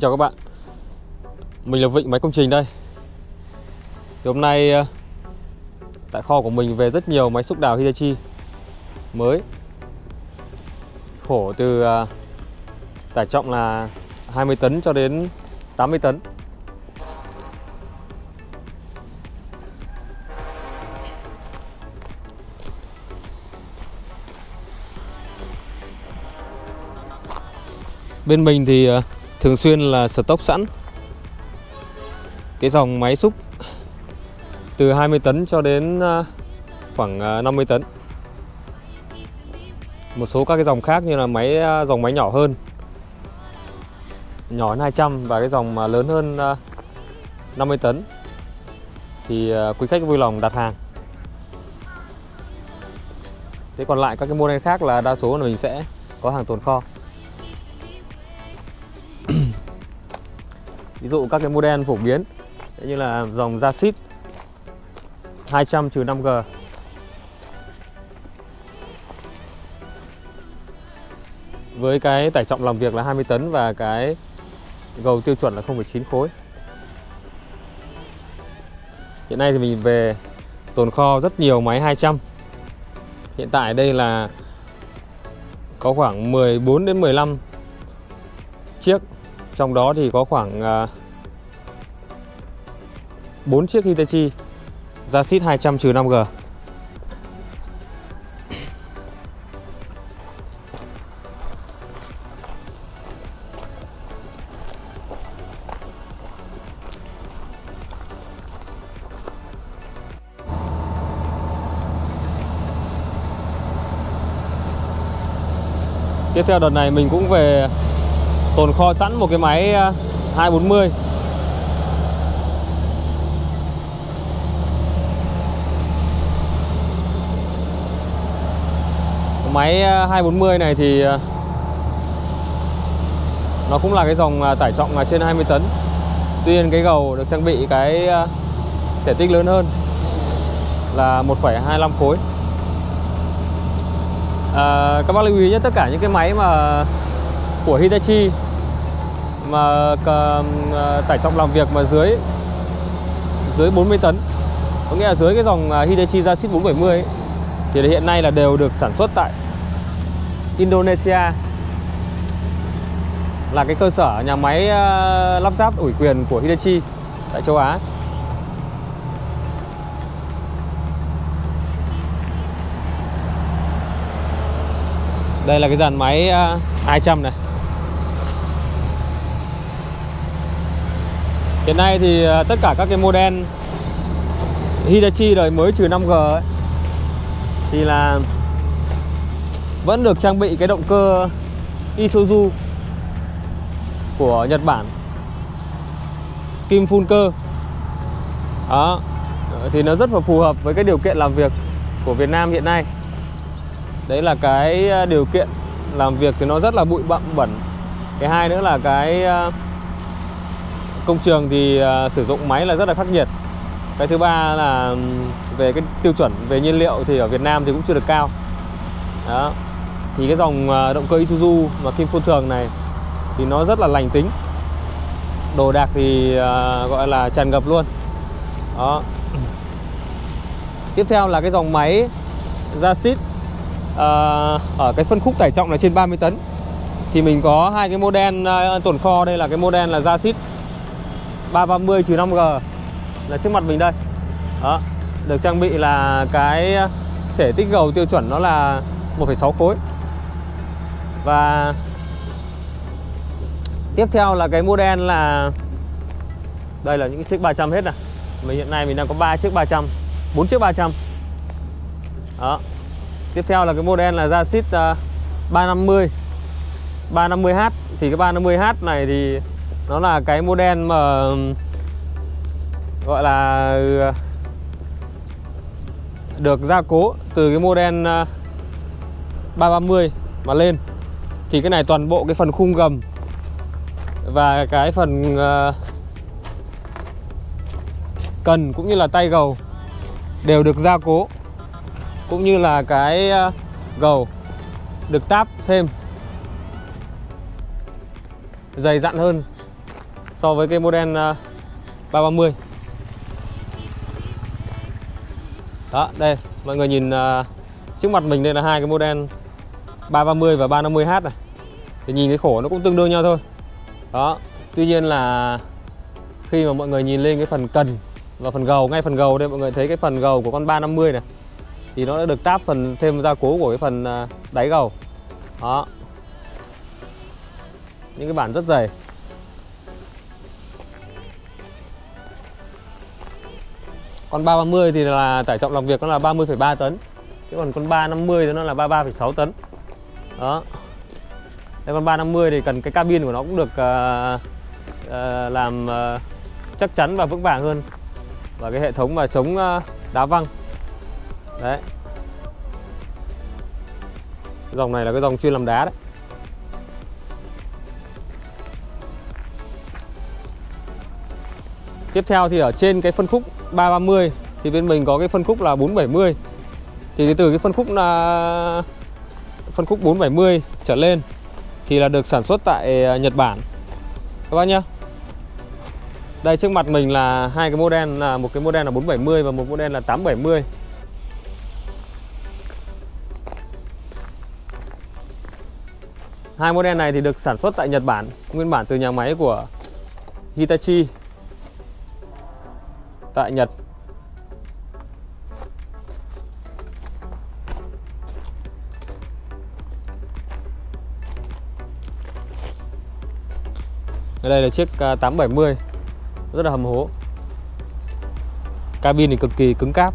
Xin chào các bạn. Mình là Vịnh, Máy Công Trình đây. Thì Hôm nay ờ, Tại kho của mình về rất nhiều máy xúc đào Hitachi Mới. Khổ từ ờ, Tải trọng là 20 tấn cho đến 80 tấn. Bên mình thì ờ, thường xuyên là stock sẵn. Cái dòng máy xúc từ 20 tấn cho đến à, khoảng à, 50 tấn. Một số các cái dòng khác như là máy à, dòng máy nhỏ hơn nhỏ hơn 200 và cái dòng mà lớn hơn 50 tấn. Thì quý khách vui lòng đặt hàng. Thế còn lại các cái model khác là đa số là mình sẽ có hàng tồn kho. Ví dụ các cái model phổ biến như là dòng Jasit 200 5G với cái tải trọng làm việc là 20 tấn và cái gầu tiêu chuẩn là 0,9 khối. Hiện nay thì mình về tồn kho rất nhiều máy 200 hiện tại đây là có khoảng 14 đến 15 chiếc trong đó thì có khoảng à, 4 chiếc Hitachi Jasit 200 5G Tiếp theo đợt này mình cũng về tồn kho sẵn một cái máy à, 240 Máy à, 240 này thì à, nó cũng là cái dòng tải trọng là trên 20 tấn. Tuy nhiên cái gầu được trang bị cái thể tích lớn hơn là 1,25 khối. À, Các bác lưu ý nhé tất cả những cái máy mà của Hitachi mà à, tải trọng làm việc mà dưới dưới 40 tấn. Có nghĩa là dưới cái dòng à, Hitachi Jasit 470 ấy, thì hiện nay là đều được sản xuất tại Indonesia. Là cái cơ sở nhà máy à, lắp ráp ủy quyền của Hitachi tại châu Á. Đây là cái dàn máy 200 này. Hiện nay thì à, tất cả các cái model Hitachi đời mới trừ 5G ấy, thì là vẫn được trang bị cái động cơ Isuzu của Nhật Bản. Kim phun cơ đó thì nó rất là phù hợp với cái điều kiện làm việc của Việt Nam hiện nay. Đấy là cái à, điều kiện làm việc thì nó rất là bụi bặm bẩn. Cái hai nữa là cái à, công trường thì à, sử dụng máy là rất là khắc nghiệt. Cái thứ ba là về cái tiêu chuẩn về nhiên liệu thì ở Việt Nam thì cũng chưa được cao. Đó. Thì cái dòng à, động cơ Isuzu mà kim phun thường này thì nó rất là lành tính. Đồ đạc thì à, gọi là tràn ngập luôn. Đó. Tiếp theo là cái dòng máy Jasit uh, ở cái phân khúc tải trọng là trên 30 tấn. Thì mình có hai cái model tồn kho. Đây là cái model là Jasit 330 trừ 5G là trước mặt mình đây. Đó được trang bị là cái thể tích gầu tiêu chuẩn nó là 1,6 khối. Và tiếp theo là cái model là đây là những chiếc 300 hết này mình hiện nay mình đang có 3 chiếc 300 4 chiếc 300 đó tiếp theo là cái model là ra xít 350 350H thì cái 350H này thì nó là cái model mà, gọi là, được gia cố từ cái model à, 330 mà lên. Thì cái này toàn bộ cái phần khung gầm và cái phần à, cần cũng như là tay gầu đều được gia cố, cũng như là cái à, gầu được táp thêm, dày dặn hơn so với cái model à, 330 đó, đây, mọi người nhìn à, trước mặt mình đây là hai cái model 330 và 350h này. Thì nhìn cái khổ nó cũng tương đương nhau thôi. Đó, tuy nhiên là khi mà mọi người nhìn lên cái phần cần và phần gầu, ngay phần gầu đây, mọi người thấy cái phần gầu của con 350 này, thì nó đã được táp phần thêm gia cố của cái phần à, đáy gầu. Đó. Những cái bản rất dày. Con 330 thì là tải trọng làm việc nó là 30,3 tấn. Chứ còn con 350 thì nó là 33,6 tấn. Đó. Đây con 350 thì cần cái cabin của nó cũng được uh, uh, làm uh, chắc chắn và vững vàng hơn. Và cái hệ thống mà chống uh, đá văng. Đấy. Dòng này là cái dòng chuyên làm đá đấy. Tiếp theo thì ở trên cái phân khúc 330 thì bên mình có cái phân khúc là 470. Thì từ cái phân khúc là phân khúc 470 trở lên thì là được sản xuất tại à, Nhật Bản. Các bác nhá. Đây trước mặt mình là hai cái model là một cái model là 470 và một model là 870. Hai model này thì được sản xuất tại Nhật Bản, nguyên bản từ nhà máy của Hitachi tại Nhật. Ở đây là chiếc à, 870 rất là hầm hố. Cabin thì cực kỳ cứng cáp.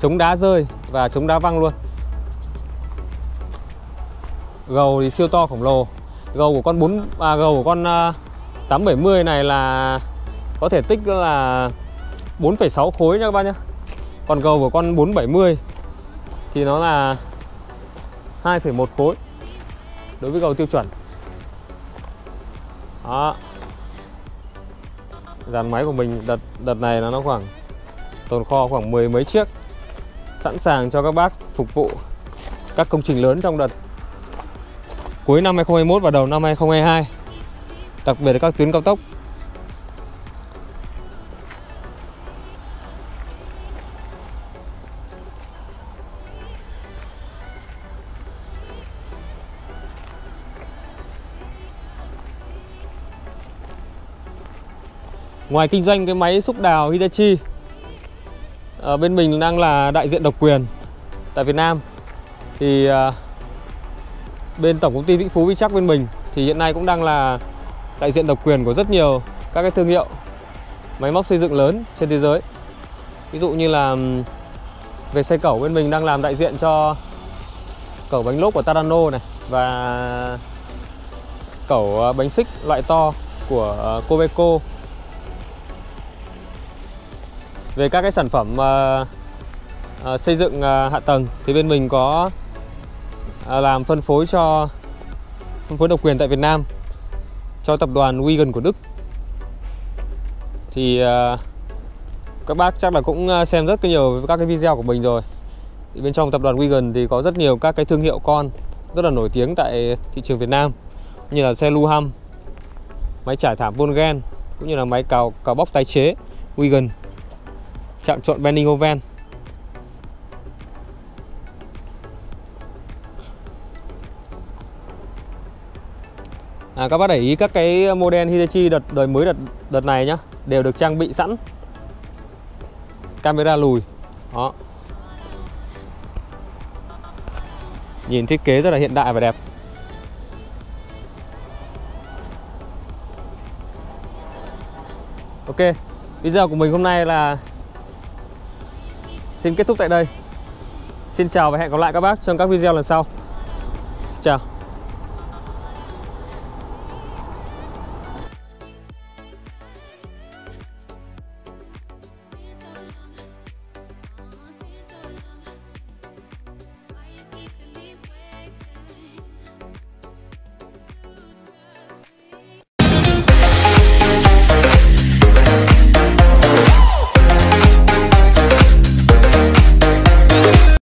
Chống đá rơi và chống đá văng luôn. Gầu thì siêu to khổng lồ. Gầu của con 4 à, gầu của con à, 870 này là có thể tích là 4,6 khối nha các bác nhé còn cầu của con 470 thì nó là 2,1 khối đối với cầu tiêu chuẩn. Đó. Dàn máy của mình đợt đợt này là nó khoảng tồn kho khoảng mười mấy chiếc sẵn sàng cho các bác phục vụ các công trình lớn trong đợt cuối năm 2021 và đầu năm 2022 đặc biệt là các tuyến cao tốc. Ngoài kinh doanh cái máy xúc đào Hitachi, ở Bên mình đang là đại diện độc quyền tại Việt Nam. Thì à, bên Tổng công ty Vĩnh Phú Vichac bên mình Thì hiện nay cũng đang là đại diện độc quyền của rất nhiều các cái thương hiệu máy móc xây dựng lớn trên thế giới. Ví dụ như là về xe cẩu bên mình đang làm đại diện cho cẩu bánh lốp của Tarano này Và cẩu à, bánh xích loại to của à, kobeco về các cái sản phẩm uh, uh, xây dựng uh, hạ tầng thì bên mình có uh, làm phân phối cho phân phối độc quyền tại Việt Nam cho tập đoàn Wigan của Đức. Thì uh, các bác chắc là cũng xem rất nhiều các cái video của mình rồi. Thì bên trong tập đoàn Wigan thì có rất nhiều các cái thương hiệu con rất là nổi tiếng tại thị trường Việt Nam như là xe Luham máy trải thảm Volgen cũng như là máy cào cào bóc tái chế Wigan chạm trộn bending oven à, các bác để ý các cái model Hitachi đợt đời mới đợt đợt này nhá đều được trang bị sẵn. Camera lùi. Đó. Nhìn thiết kế rất là hiện đại và đẹp. Ok video của mình hôm nay là Xin kết thúc tại đây. Xin chào và hẹn gặp lại các bác trong các video lần sau. Xin chào.